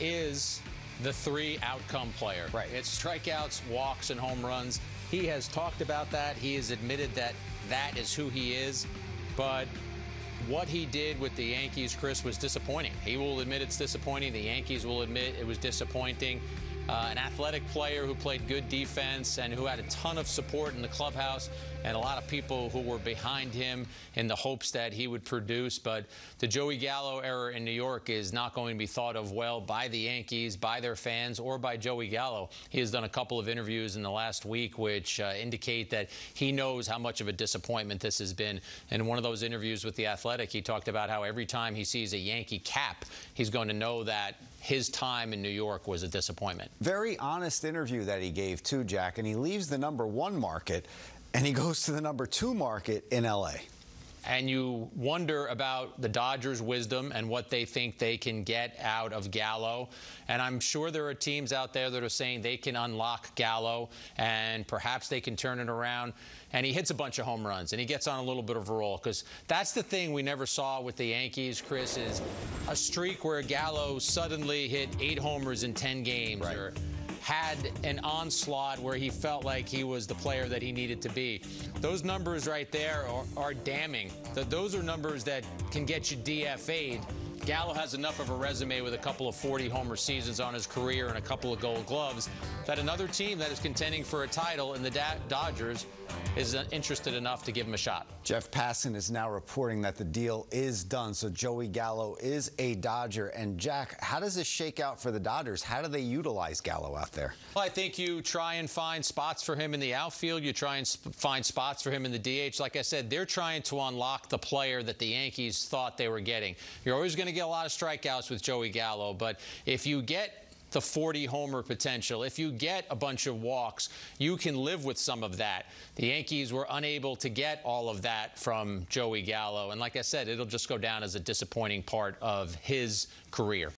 is the three outcome player. Right. It's strikeouts, walks, and home runs. He has talked about that. He has admitted that that is who he is. But what he did with the Yankees, Chris, was disappointing. He will admit it's disappointing. The Yankees will admit it was disappointing. Uh, an athletic player who played good defense and who had a ton of support in the clubhouse and a lot of people who were behind him in the hopes that he would produce. But the Joey Gallo era in New York is not going to be thought of well by the Yankees, by their fans, or by Joey Gallo. He has done a couple of interviews in the last week which uh, indicate that he knows how much of a disappointment this has been. In one of those interviews with The Athletic, he talked about how every time he sees a Yankee cap, he's going to know that his time in New York was a disappointment. Very honest interview that he gave to Jack, and he leaves the number one market and he goes to the number two market in LA. And you wonder about the Dodgers' wisdom and what they think they can get out of Gallo. And I'm sure there are teams out there that are saying they can unlock Gallo and perhaps they can turn it around. And he hits a bunch of home runs and he gets on a little bit of a roll because that's the thing we never saw with the Yankees, Chris, is a streak where Gallo suddenly hit eight homers in 10 games. Right. Or, had an onslaught where he felt like he was the player that he needed to be. Those numbers right there are, are damning. those are numbers that can get you DFA'd. Gallo has enough of a resume with a couple of 40 homer seasons on his career and a couple of gold gloves that another team that is contending for a title in the Dodgers is uh, interested enough to give him a shot. Jeff Passan is now reporting that the deal is done, so Joey Gallo is a Dodger. And Jack, how does this shake out for the Dodgers? How do they utilize Gallo out there? Well, I think you try and find spots for him in the outfield. You try and sp find spots for him in the DH. Like I said, they're trying to unlock the player that the Yankees thought they were getting. You're always going to get a lot of strikeouts with Joey Gallo, but if you get the 40 homer potential. If you get a bunch of walks, you can live with some of that. The Yankees were unable to get all of that from Joey Gallo. And like I said, it'll just go down as a disappointing part of his career.